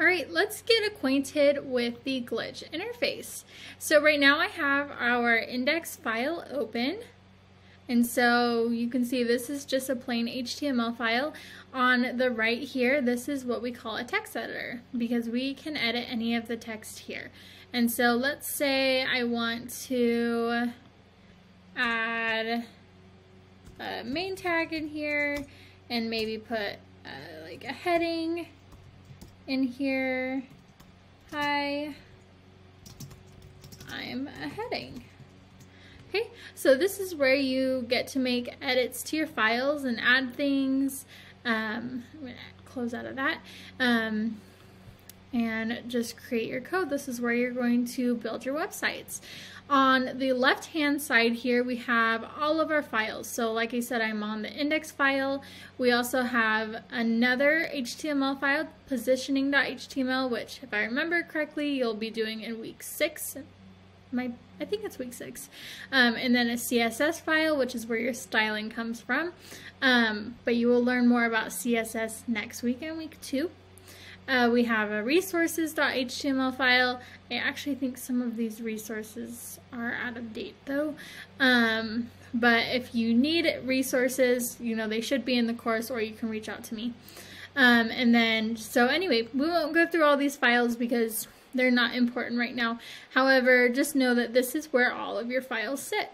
All right, let's get acquainted with the glitch interface. So right now I have our index file open. And so you can see this is just a plain HTML file. On the right here, this is what we call a text editor because we can edit any of the text here. And so let's say I want to add a main tag in here and maybe put uh, like a heading in here. Hi, I'm a heading. Okay, so this is where you get to make edits to your files and add things. Um, I'm to close out of that. Um, and just create your code. This is where you're going to build your websites. On the left hand side here we have all of our files. So like I said I'm on the index file. We also have another HTML file positioning.html which if I remember correctly you'll be doing in week 6 my I think it's week six. Um, and then a CSS file, which is where your styling comes from. Um, but you will learn more about CSS next week in week two. Uh, we have a resources.html file. I actually think some of these resources are out of date though. Um, but if you need resources, you know, they should be in the course or you can reach out to me. Um, and then, so anyway, we won't go through all these files because they're not important right now. However, just know that this is where all of your files sit.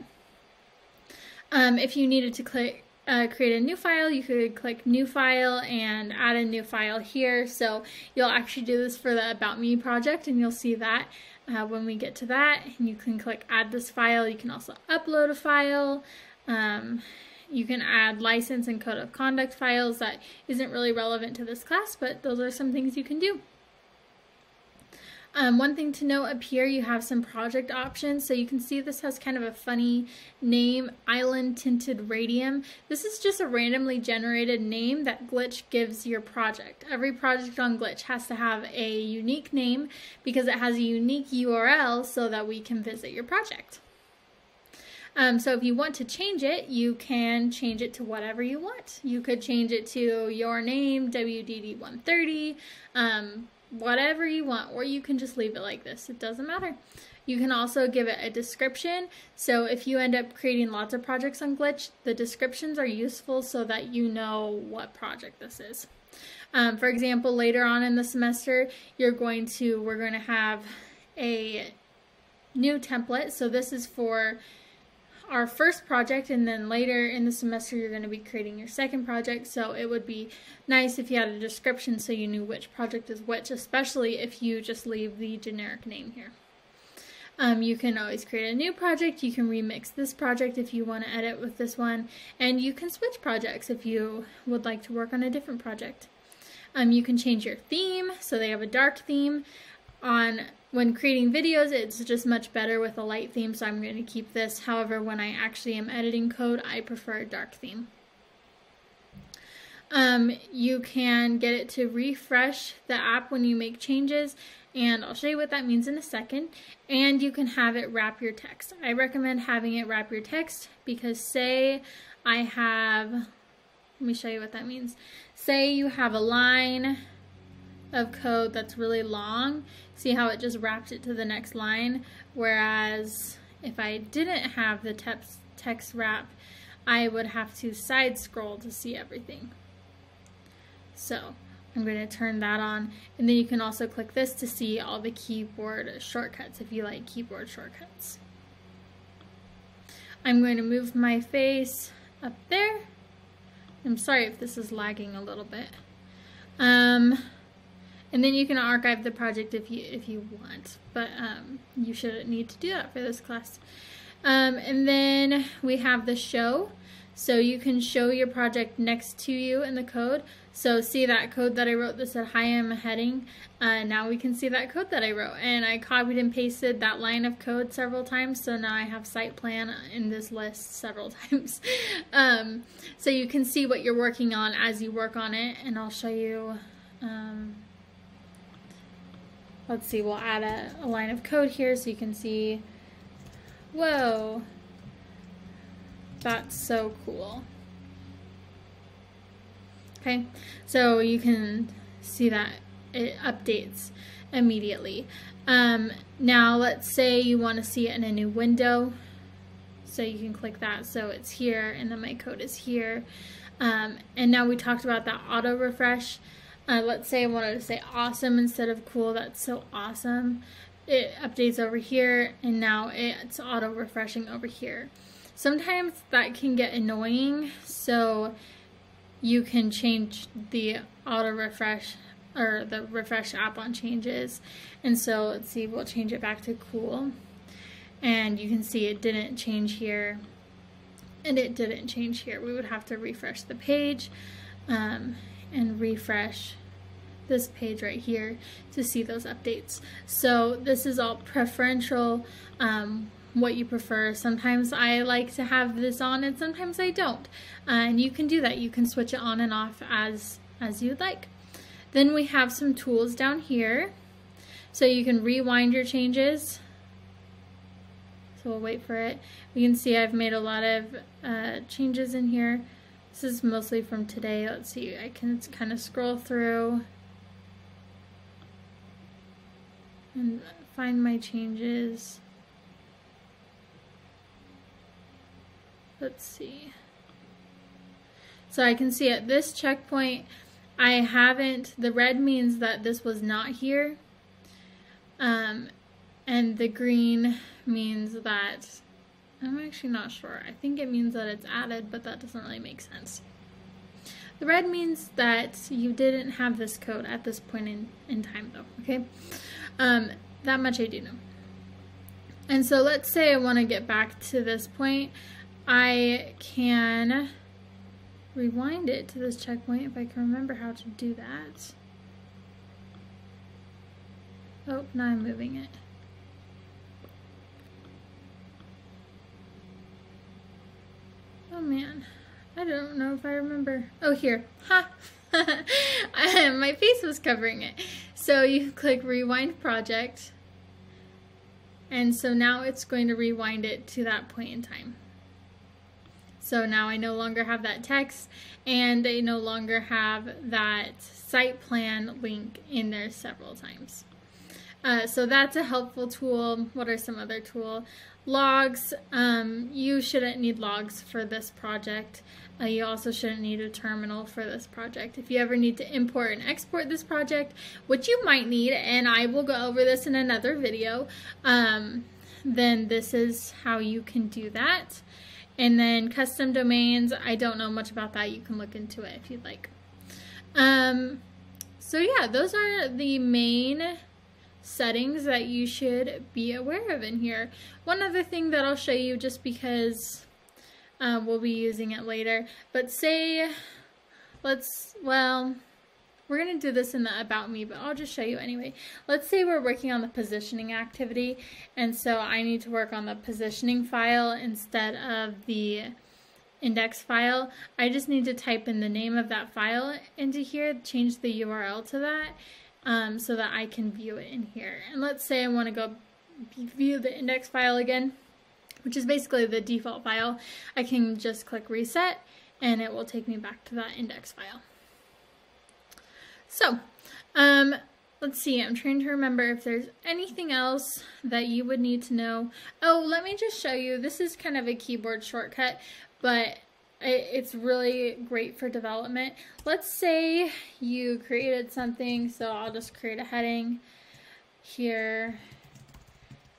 Um, if you needed to click, uh, create a new file, you could click new file and add a new file here. So you'll actually do this for the About Me project and you'll see that uh, when we get to that. And you can click add this file. You can also upload a file. Um, you can add license and code of conduct files that isn't really relevant to this class, but those are some things you can do. Um, one thing to note up here, you have some project options. So you can see this has kind of a funny name, Island Tinted Radium. This is just a randomly generated name that Glitch gives your project. Every project on Glitch has to have a unique name because it has a unique URL so that we can visit your project. Um, so if you want to change it, you can change it to whatever you want. You could change it to your name, WDD130, um, whatever you want, or you can just leave it like this. It doesn't matter. You can also give it a description. So if you end up creating lots of projects on Glitch, the descriptions are useful so that you know what project this is. Um, for example, later on in the semester, you're going to, we're going to have a new template. So this is for our first project and then later in the semester you're going to be creating your second project so it would be nice if you had a description so you knew which project is which especially if you just leave the generic name here. Um, you can always create a new project, you can remix this project if you want to edit with this one, and you can switch projects if you would like to work on a different project. Um, you can change your theme, so they have a dark theme. On when creating videos, it's just much better with a light theme, so I'm going to keep this. However, when I actually am editing code, I prefer a dark theme. Um, you can get it to refresh the app when you make changes, and I'll show you what that means in a second. And you can have it wrap your text. I recommend having it wrap your text because say I have, let me show you what that means. Say you have a line of code that's really long, see how it just wrapped it to the next line? Whereas if I didn't have the text, text wrap, I would have to side scroll to see everything. So I'm going to turn that on and then you can also click this to see all the keyboard shortcuts if you like keyboard shortcuts. I'm going to move my face up there. I'm sorry if this is lagging a little bit. Um, and then you can archive the project if you if you want, but um, you shouldn't need to do that for this class. Um, and then we have the show. So you can show your project next to you in the code. So see that code that I wrote that said, hi, I'm a heading. Uh, now we can see that code that I wrote. And I copied and pasted that line of code several times. So now I have site plan in this list several times. um, so you can see what you're working on as you work on it. And I'll show you um, Let's see, we'll add a, a line of code here so you can see, whoa, that's so cool. Okay, so you can see that it updates immediately. Um, now let's say you want to see it in a new window. So you can click that so it's here and then my code is here. Um, and now we talked about that auto refresh. Uh, let's say I wanted to say awesome instead of cool. That's so awesome. It updates over here and now it's auto refreshing over here. Sometimes that can get annoying, so you can change the auto refresh or the refresh app on changes. And so let's see, we'll change it back to cool. And you can see it didn't change here and it didn't change here. We would have to refresh the page um, and refresh this page right here to see those updates. So this is all preferential, um, what you prefer. Sometimes I like to have this on and sometimes I don't. Uh, and you can do that. You can switch it on and off as, as you'd like. Then we have some tools down here. So you can rewind your changes. So we'll wait for it. We can see I've made a lot of uh, changes in here. This is mostly from today. Let's see, I can kind of scroll through. and find my changes. Let's see. So I can see at this checkpoint, I haven't, the red means that this was not here. Um, and the green means that, I'm actually not sure. I think it means that it's added, but that doesn't really make sense. The red means that you didn't have this code at this point in, in time though, okay? Um, that much I do know. And so let's say I want to get back to this point. I can rewind it to this checkpoint if I can remember how to do that. Oh, now I'm moving it. Man, I don't know if I remember. Oh, here. Ha! Um, my face was covering it. So you click rewind project. And so now it's going to rewind it to that point in time. So now I no longer have that text and I no longer have that site plan link in there several times. Uh, so that's a helpful tool. What are some other tool? Logs, um, you shouldn't need logs for this project. Uh, you also shouldn't need a terminal for this project. If you ever need to import and export this project, which you might need, and I will go over this in another video, um, then this is how you can do that. And then custom domains, I don't know much about that. You can look into it if you'd like. Um, so yeah, those are the main settings that you should be aware of in here. One other thing that I'll show you just because uh, we'll be using it later. But say, let's, well, we're going to do this in the about me, but I'll just show you anyway. Let's say we're working on the positioning activity, and so I need to work on the positioning file instead of the index file. I just need to type in the name of that file into here, change the URL to that, um, so that I can view it in here. And let's say I want to go view the index file again which is basically the default file, I can just click reset and it will take me back to that index file. So, um, let's see, I'm trying to remember if there's anything else that you would need to know. Oh, let me just show you. This is kind of a keyboard shortcut, but it's really great for development. Let's say you created something, so I'll just create a heading here.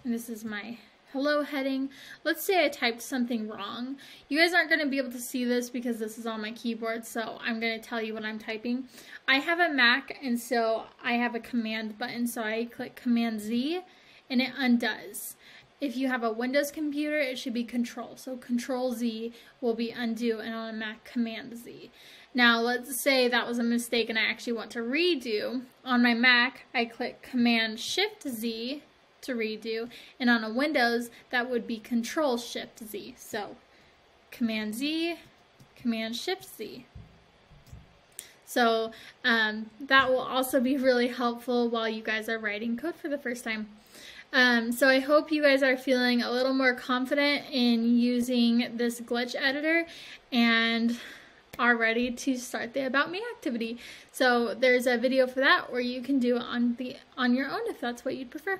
And this is my hello heading. Let's say I typed something wrong. You guys aren't going to be able to see this because this is on my keyboard, so I'm going to tell you what I'm typing. I have a Mac, and so I have a command button, so I click Command Z, and it undoes. If you have a Windows computer, it should be Control. So Control Z will be undo, and on a Mac, Command Z. Now, let's say that was a mistake and I actually want to redo. On my Mac, I click Command Shift Z to redo. And on a Windows, that would be Control Shift Z. So Command Z, Command Shift Z. So um, that will also be really helpful while you guys are writing code for the first time. Um, so I hope you guys are feeling a little more confident in using this glitch editor and are ready to start the About Me activity. So there's a video for that, or you can do it on the on your own if that's what you'd prefer.